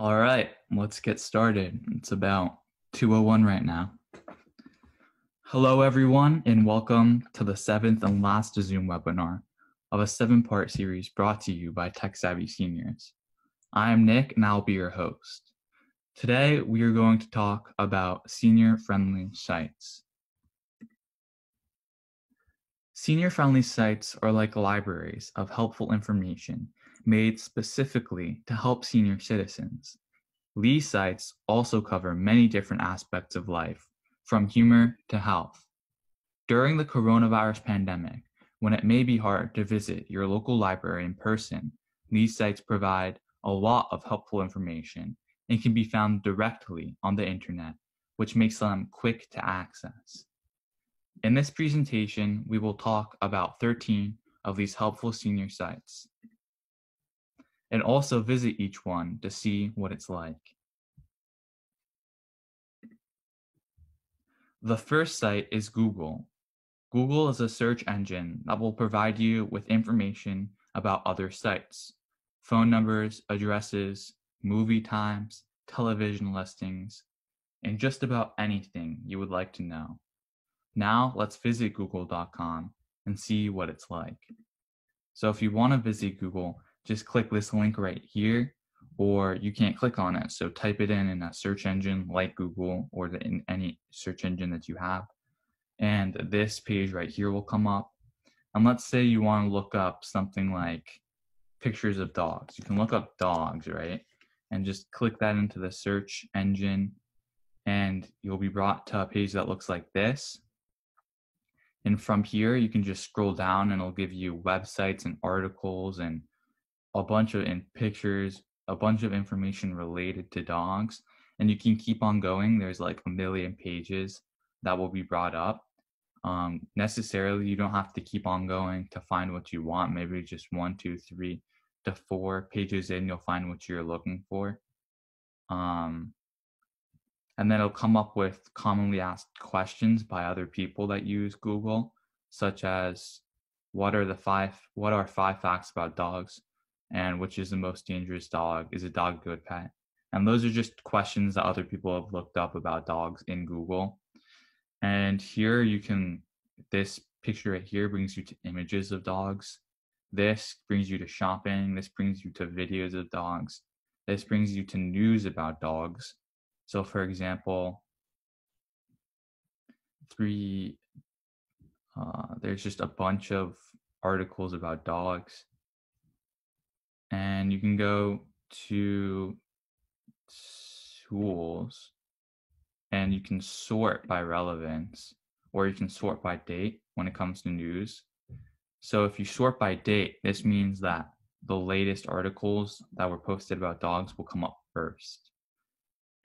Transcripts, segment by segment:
All right, let's get started. It's about 201 right now. Hello, everyone, and welcome to the seventh and last Zoom webinar of a seven part series brought to you by Tech Savvy Seniors. I am Nick, and I'll be your host. Today, we are going to talk about senior friendly sites. Senior friendly sites are like libraries of helpful information made specifically to help senior citizens. These sites also cover many different aspects of life, from humor to health. During the coronavirus pandemic, when it may be hard to visit your local library in person, these sites provide a lot of helpful information and can be found directly on the internet, which makes them quick to access. In this presentation, we will talk about 13 of these helpful senior sites and also visit each one to see what it's like. The first site is Google. Google is a search engine that will provide you with information about other sites, phone numbers, addresses, movie times, television listings, and just about anything you would like to know. Now let's visit google.com and see what it's like. So if you want to visit Google, just click this link right here, or you can't click on it. So type it in in a search engine like Google or the, in any search engine that you have. And this page right here will come up. And let's say you want to look up something like pictures of dogs. You can look up dogs, right? And just click that into the search engine and you'll be brought to a page that looks like this. And from here, you can just scroll down and it'll give you websites and articles and a bunch of in pictures, a bunch of information related to dogs, and you can keep on going. There's like a million pages that will be brought up. Um, necessarily, you don't have to keep on going to find what you want. Maybe just one, two, three to four pages in, you'll find what you're looking for. Um, and then it'll come up with commonly asked questions by other people that use Google, such as what are the five what are five facts about dogs and which is the most dangerous dog? Is a dog good pet? And those are just questions that other people have looked up about dogs in Google. And here you can, this picture right here brings you to images of dogs. This brings you to shopping. This brings you to videos of dogs. This brings you to news about dogs. So, for example, three, uh, there's just a bunch of articles about dogs and you can go to tools and you can sort by relevance or you can sort by date when it comes to news. So if you sort by date, this means that the latest articles that were posted about dogs will come up first.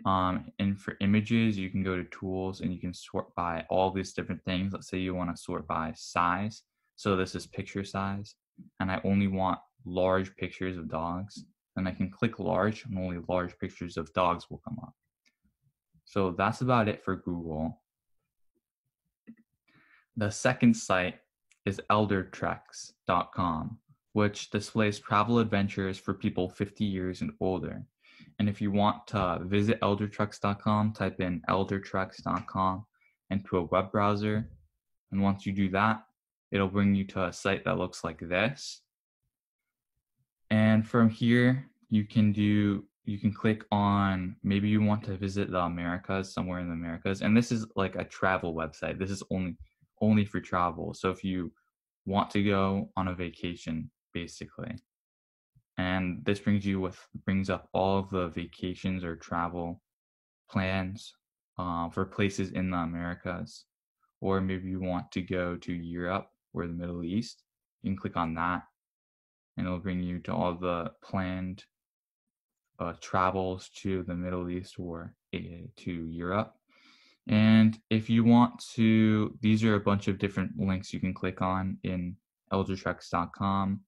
Um, and for images, you can go to tools and you can sort by all these different things. Let's say you want to sort by size. So this is picture size, and I only want large pictures of dogs, and I can click large and only large pictures of dogs will come up. So that's about it for Google. The second site is eldertreks.com, which displays travel adventures for people 50 years and older. And if you want to visit eldertreks.com, type in eldertreks.com into a web browser. And once you do that, it'll bring you to a site that looks like this. And from here, you can do, you can click on, maybe you want to visit the Americas, somewhere in the Americas. And this is like a travel website. This is only, only for travel. So if you want to go on a vacation, basically. And this brings you with, brings up all of the vacations or travel plans uh, for places in the Americas. Or maybe you want to go to Europe or the Middle East. You can click on that and it'll bring you to all the planned uh, travels to the Middle East or uh, to Europe. And if you want to, these are a bunch of different links you can click on in eldertreks.com.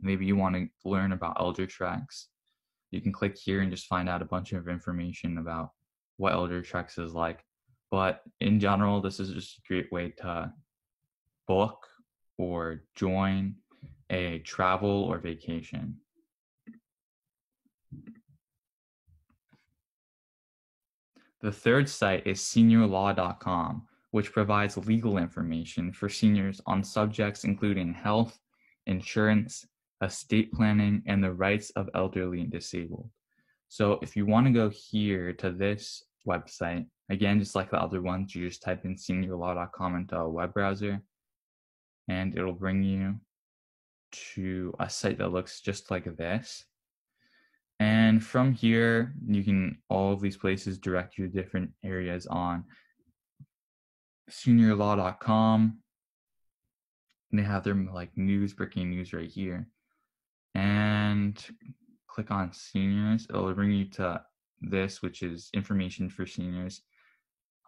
Maybe you want to learn about eldertreks. You can click here and just find out a bunch of information about what eldertreks is like. But in general, this is just a great way to book or join a travel or vacation. The third site is seniorlaw.com, which provides legal information for seniors on subjects including health, insurance, estate planning, and the rights of elderly and disabled. So if you want to go here to this website, again, just like the other ones, you just type in seniorlaw.com into a web browser and it'll bring you to a site that looks just like this. And from here, you can, all of these places direct you to different areas on seniorlaw.com. And They have their like news, breaking news right here. And click on seniors. It'll bring you to this, which is information for seniors.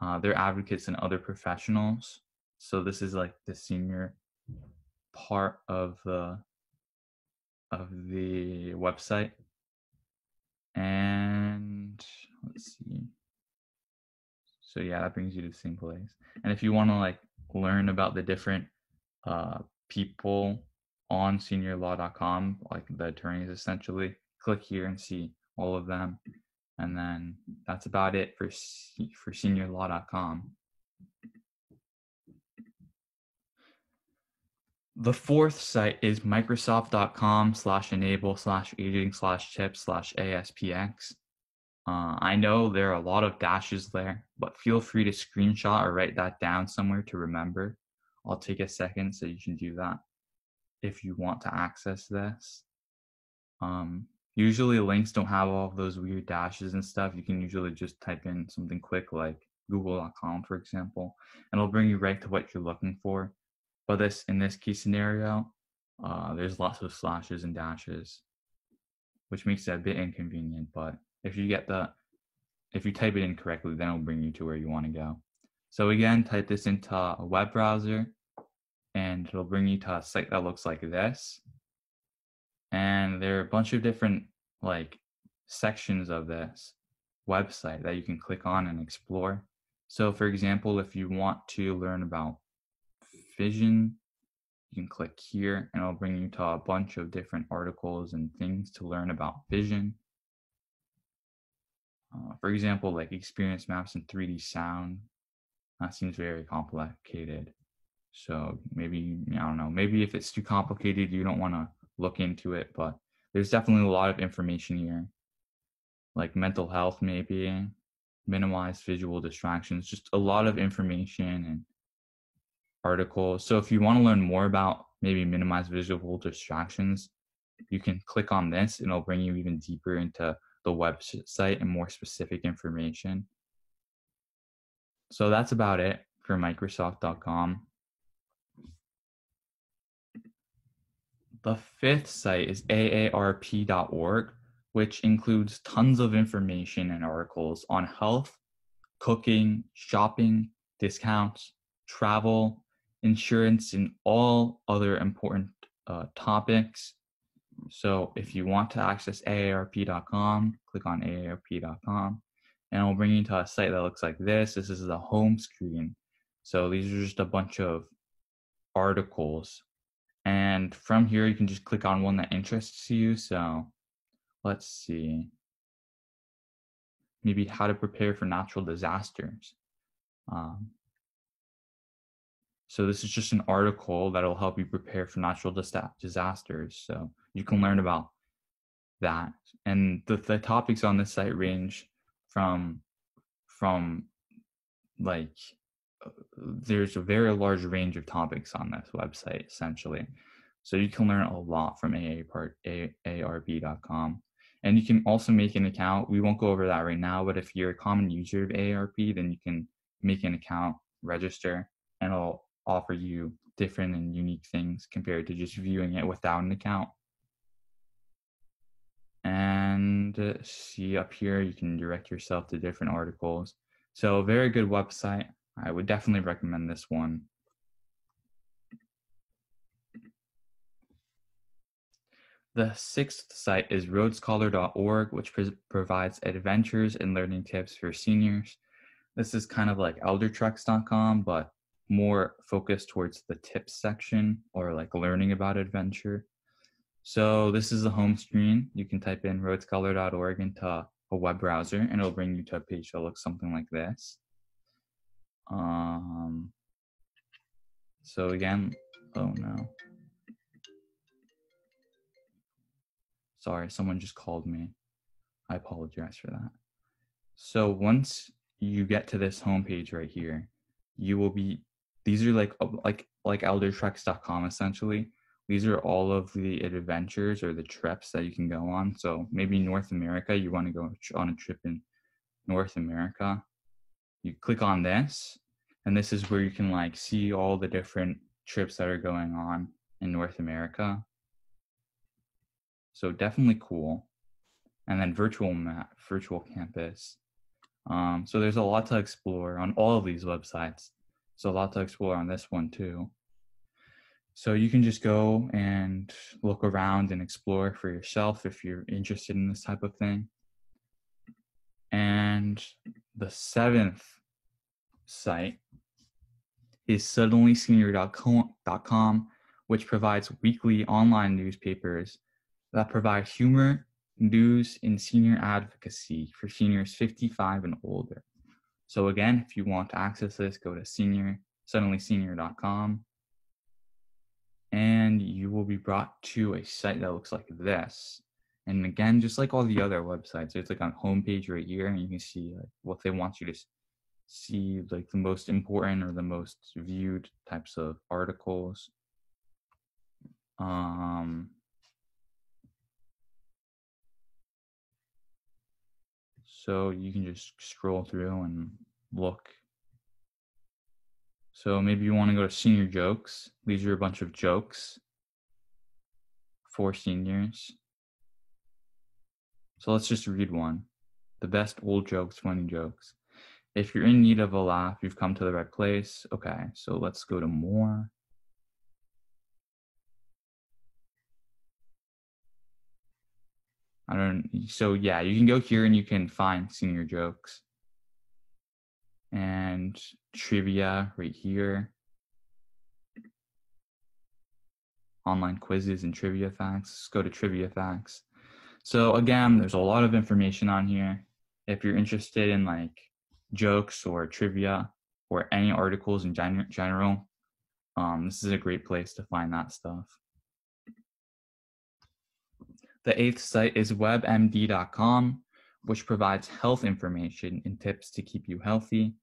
Uh, they're advocates and other professionals. So this is like the senior part of the of the website. And let's see. So yeah that brings you to the same place. And if you want to like learn about the different uh, people on seniorlaw.com like the attorneys essentially click here and see all of them. And then that's about it for for seniorlaw.com The fourth site is microsoft.com slash enable slash aging slash tips slash ASPX. Uh, I know there are a lot of dashes there, but feel free to screenshot or write that down somewhere to remember. I'll take a second so you can do that if you want to access this. Um, usually links don't have all those weird dashes and stuff. You can usually just type in something quick like google.com, for example, and it'll bring you right to what you're looking for. But this in this key scenario, uh, there's lots of slashes and dashes, which makes it a bit inconvenient. But if you get the, if you type it in correctly, then it'll bring you to where you want to go. So again, type this into a web browser and it'll bring you to a site that looks like this. And there are a bunch of different like sections of this website that you can click on and explore. So for example, if you want to learn about vision, you can click here and it'll bring you to a bunch of different articles and things to learn about vision. Uh, for example, like experience maps and 3D sound. That seems very complicated. So maybe, I don't know, maybe if it's too complicated, you don't want to look into it, but there's definitely a lot of information here. Like mental health, maybe, minimize visual distractions, just a lot of information and article. So if you want to learn more about maybe minimize visual distractions, you can click on this and it'll bring you even deeper into the website and more specific information. So that's about it for Microsoft.com. The fifth site is aarp.org, which includes tons of information and articles on health, cooking, shopping, discounts, travel, insurance, and all other important uh, topics. So if you want to access AARP.com, click on AARP.com and it'll bring you to a site that looks like this. This is the home screen. So these are just a bunch of articles. And from here, you can just click on one that interests you. So let's see. Maybe how to prepare for natural disasters. Um, so this is just an article that'll help you prepare for natural disasters. So you can learn about that. And the, the topics on this site range from from like uh, there's a very large range of topics on this website essentially. So you can learn a lot from AARP.com. And you can also make an account. We won't go over that right now, but if you're a common user of AARP, then you can make an account, register, and it'll offer you different and unique things compared to just viewing it without an account. And uh, see up here, you can direct yourself to different articles. So, very good website. I would definitely recommend this one. The sixth site is roadscholar.org, which provides adventures and learning tips for seniors. This is kind of like eldertreks.com, but more focused towards the tips section or like learning about adventure. So this is the home screen. You can type in roadscholar.org into a a web browser and it'll bring you to a page that looks something like this. Um, so again, oh no. Sorry, someone just called me. I apologize for that. So once you get to this homepage right here, you will be these are like like like eldertreks.com essentially. These are all of the adventures or the trips that you can go on. So maybe North America, you want to go on a trip in North America. You click on this, and this is where you can like see all the different trips that are going on in North America. So definitely cool. And then virtual map, virtual campus. Um, so there's a lot to explore on all of these websites. So a lot to explore on this one too. So you can just go and look around and explore for yourself if you're interested in this type of thing. And the seventh site is suddenlysenior.com, which provides weekly online newspapers that provide humor, news, and senior advocacy for seniors 55 and older. So again, if you want to access this, go to senior suddenlysenior.com and you will be brought to a site that looks like this. And again, just like all the other websites, it's like on homepage right here, and you can see like what they want you to see, like the most important or the most viewed types of articles. Um, so you can just scroll through and look so maybe you want to go to senior jokes. These are a bunch of jokes for seniors. So let's just read one. The best old jokes, funny jokes. If you're in need of a laugh, you've come to the right place. Okay, so let's go to more. I don't so yeah, you can go here and you can find senior jokes and trivia right here. Online quizzes and trivia facts. Let's go to trivia facts. So again, there's a lot of information on here. If you're interested in like jokes or trivia or any articles in gen- general, um, this is a great place to find that stuff. The eighth site is webmd.com, which provides health information and tips to keep you healthy.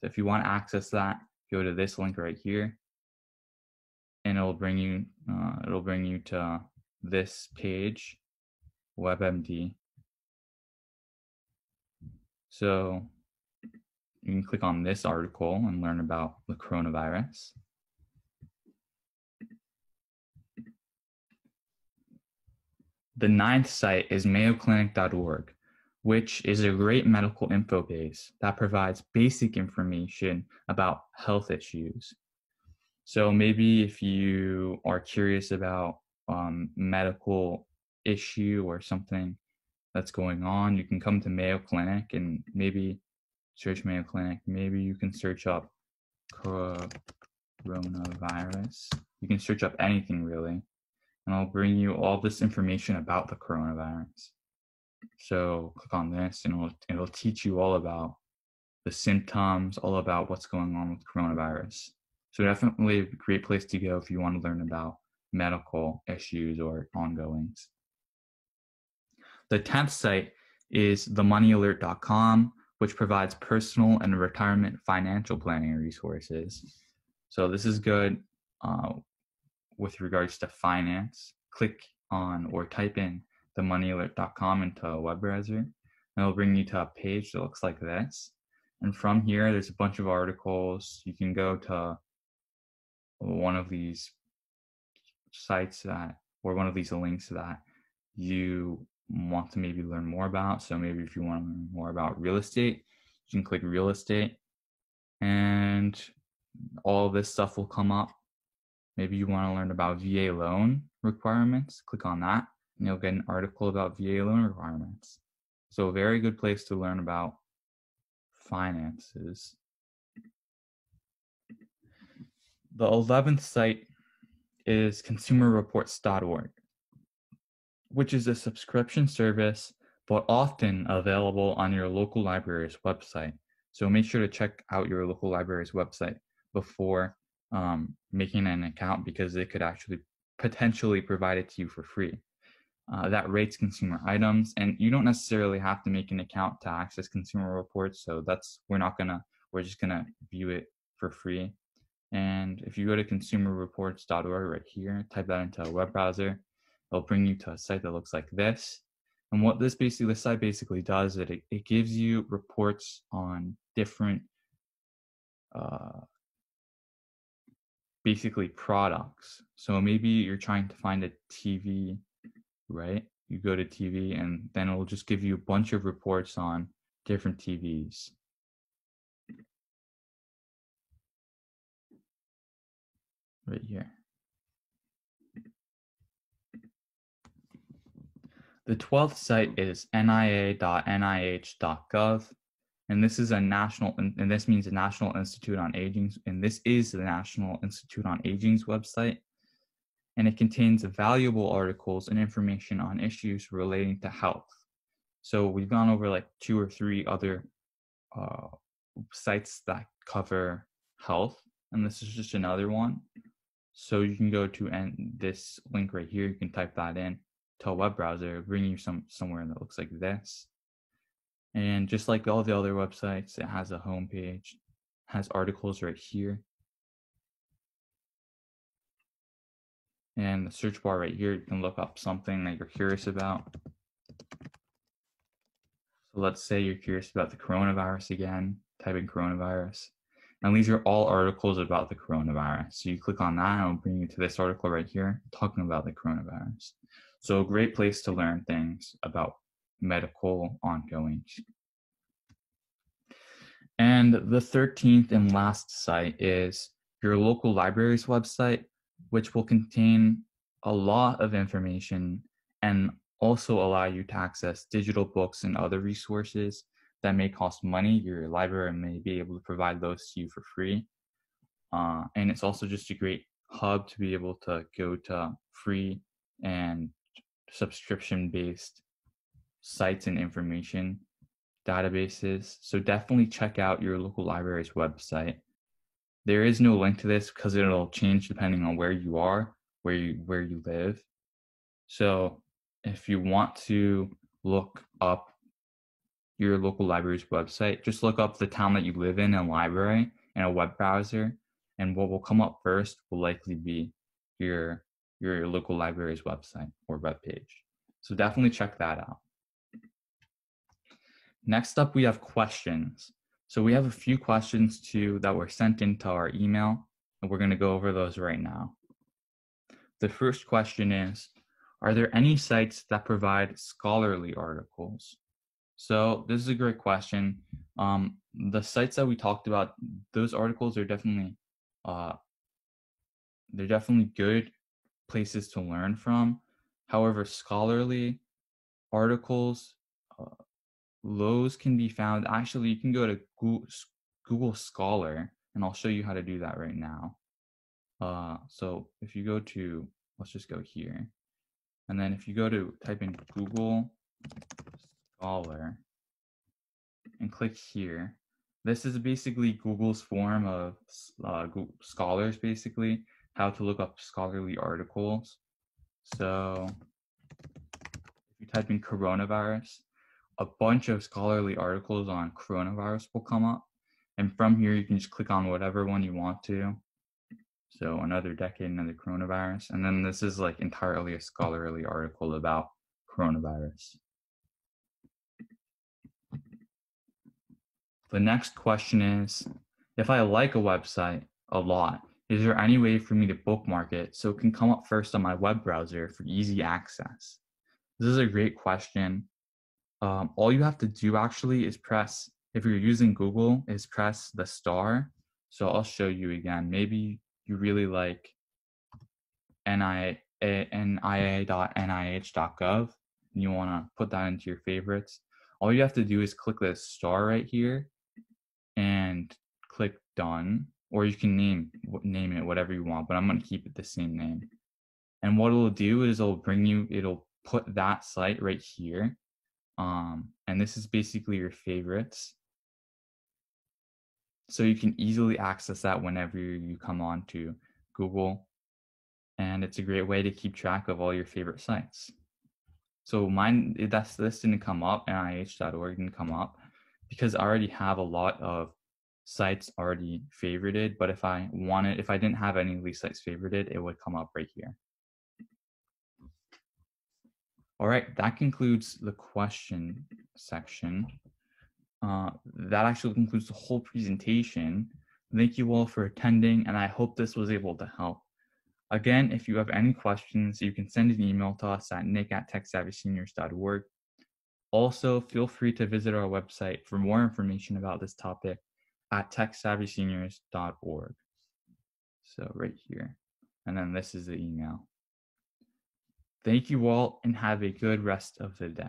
So if you want to access that, go to this link right here, and it'll bring you uh, it'll bring you to this page, WebMD. So you can click on this article and learn about the coronavirus. The ninth site is mayoclinic.org which is a great medical info base that provides basic information about health issues. So maybe if you are curious about um, medical issue or something that's going on, you can come to Mayo Clinic and maybe search Mayo Clinic. Maybe you can search up coronavirus. You can search up anything really, and I'll bring you all this information about the coronavirus. So click on this and it'll, it'll teach you all about the symptoms, all about what's going on with coronavirus. So definitely a great place to go if you want to learn about medical issues or ongoings. The 10th site is themoneyalert.com, which provides personal and retirement financial planning resources. So this is good uh, with regards to finance. Click on or type in themoneyalert.com into a web browser. And it'll bring you to a page that looks like this. And from here, there's a bunch of articles. You can go to one of these sites that, or one of these links that you want to maybe learn more about. So maybe if you want to learn more about real estate, you can click real estate and all this stuff will come up. Maybe you want to learn about VA loan requirements, click on that and you'll get an article about VA loan requirements. So a very good place to learn about finances. The 11th site is consumerreports.org, which is a subscription service but often available on your local library's website. So make sure to check out your local library's website before um, making an account because they could actually potentially provide it to you for free. Uh, that rates consumer items, and you don't necessarily have to make an account to access consumer reports. So that's we're not gonna we're just gonna view it for free. And if you go to consumerreports.org right here, type that into a web browser, it'll bring you to a site that looks like this. And what this basically, this site basically does is it, it gives you reports on different, uh, basically products. So maybe you're trying to find a TV, right? You go to TV and then it'll just give you a bunch of reports on different TVs. Right here. The 12th site is nia.nih.gov, and this is a national, and this means the National Institute on Aging, and this is the National Institute on Aging's website, and it contains valuable articles and information on issues relating to health. So we've gone over like two or three other uh, sites that cover health, and this is just another one. So you can go to and this link right here, you can type that in to a web browser, bring you some somewhere that looks like this. And just like all the other websites, it has a home page, has articles right here. And the search bar right here, you can look up something that you're curious about. So let's say you're curious about the coronavirus again, type in coronavirus. And these are all articles about the coronavirus. So you click on that and it'll bring you to this article right here talking about the coronavirus. So a great place to learn things about medical ongoings. And the 13th and last site is your local library's website, which will contain a lot of information and also allow you to access digital books and other resources that may cost money. Your library may be able to provide those to you for free. Uh, and it's also just a great hub to be able to go to free and subscription based sites and information databases. So definitely check out your local library's website. There is no link to this because it'll change depending on where you are, where you where you live. So if you want to look up your local library's website, just look up the town that you live in and library in a web browser, and what will come up first will likely be your your local library's website or web page. So definitely check that out. Next up, we have questions. So we have a few questions too that were sent into our email, and we're going to go over those right now. The first question is Are there any sites that provide scholarly articles? So this is a great question. Um, the sites that we talked about, those articles are definitely uh, they're definitely good places to learn from. However, scholarly articles, uh, those can be found. Actually, you can go to Google, Google Scholar, and I'll show you how to do that right now. Uh, so if you go to, let's just go here. And then if you go to type in Google Scholar and click here, this is basically Google's form of uh, Google scholars, basically how to look up scholarly articles. So if you type in coronavirus, a bunch of scholarly articles on coronavirus will come up. And from here, you can just click on whatever one you want to. So another decade, another coronavirus. And then this is like entirely a scholarly article about coronavirus. The next question is, if I like a website a lot, is there any way for me to bookmark it so it can come up first on my web browser for easy access? This is a great question. Um, all you have to do actually is press, if you're using Google, is press the star. So I'll show you again. Maybe you really like nia.nih.gov and you want to put that into your favorites. All you have to do is click the star right here and click done or you can name name it whatever you want, but I'm going to keep it the same name. And what it'll do is it'll bring you, it'll put that site right here. Um, and this is basically your favorites. So you can easily access that whenever you come on to Google. And it's a great way to keep track of all your favorite sites. So mine, that's this didn't come up, NIH.org didn't come up because I already have a lot of sites already favorited. But if I wanted, if I didn't have any of these sites favorited, it would come up right here. All right, that concludes the question section. Uh, that actually concludes the whole presentation. Thank you all for attending, and I hope this was able to help. Again, if you have any questions, you can send an email to us at nick at techsavvyseniors.org. Also, feel free to visit our website for more information about this topic at techsavvyseniors.org. So right here. And then this is the email. Thank you all and have a good rest of the day.